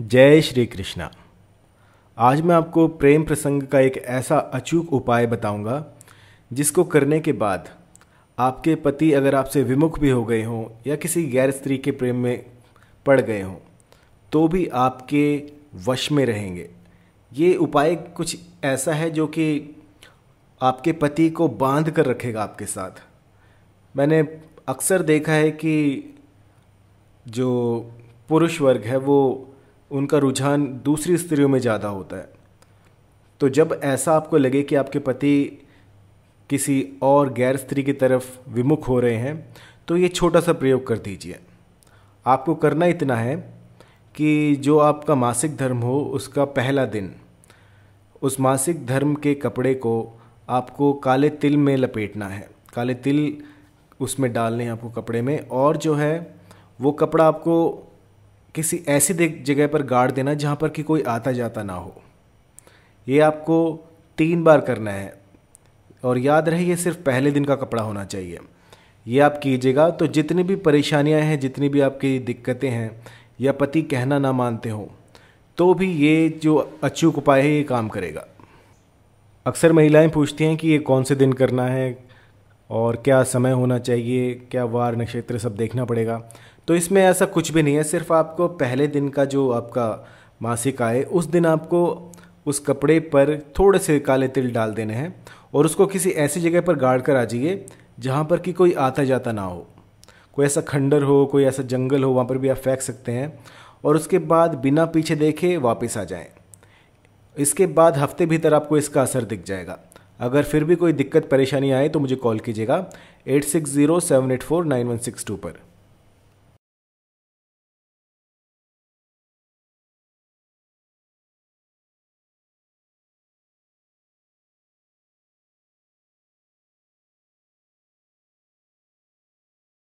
जय श्री कृष्णा। आज मैं आपको प्रेम प्रसंग का एक ऐसा अचूक उपाय बताऊँगा, जिसको करने के बाद आपके पति अगर आपसे विमुख भी हो गए हों या किसी गैर स्त्री के प्रेम में पड़ गए हों तो भी आपके वश में रहेंगे। ये उपाय कुछ ऐसा है जो कि आपके पति को बाँध कर रखेगा आपके साथ। मैंने अक्सर देखा है कि जो पुरुष वर्ग है, वो उनका रुझान दूसरी स्त्रियों में ज़्यादा होता है। तो जब ऐसा आपको लगे कि आपके पति किसी और गैर स्त्री की तरफ़ विमुख हो रहे हैं तो ये छोटा सा प्रयोग कर दीजिए। आपको करना इतना है कि जो आपका मासिक धर्म हो, उसका पहला दिन, उस मासिक धर्म के कपड़े को आपको काले तिल में लपेटना है। काले तिल उसमें डालने हैं आपको कपड़े में और जो है, वो कपड़ा आपको किसी ऐसी जगह पर गाड़ देना जहाँ पर कि कोई आता जाता ना हो। ये आपको तीन बार करना है। और याद रहे, ये सिर्फ़ पहले दिन का कपड़ा होना चाहिए। ये आप कीजिएगा तो जितनी भी परेशानियाँ हैं, जितनी भी आपकी दिक्कतें हैं या पति कहना ना मानते हो तो भी ये जो अचूक उपाय है, ये काम करेगा। अक्सर महिलाएँ पूछती हैं कि ये कौन से दिन करना है और क्या समय होना चाहिए, क्या वार नक्षत्र सब देखना पड़ेगा। तो इसमें ऐसा कुछ भी नहीं है, सिर्फ़ आपको पहले दिन का जो आपका मासिक आए उस दिन आपको उस कपड़े पर थोड़े से काले तिल डाल देने हैं और उसको किसी ऐसी जगह पर गाड़ कर आ जाइए जहाँ पर कि कोई आता जाता ना हो। कोई ऐसा खंडर हो, कोई ऐसा जंगल हो, वहाँ पर भी आप फेंक सकते हैं और उसके बाद बिना पीछे देखे वापस आ जाएँ। इसके बाद हफ़्ते भीतर आपको इसका असर दिख जाएगा। अगर फिर भी कोई दिक्कत, परेशानी आए तो मुझे कॉल कीजिएगा, eight six zero seven eight four nine one six two पर।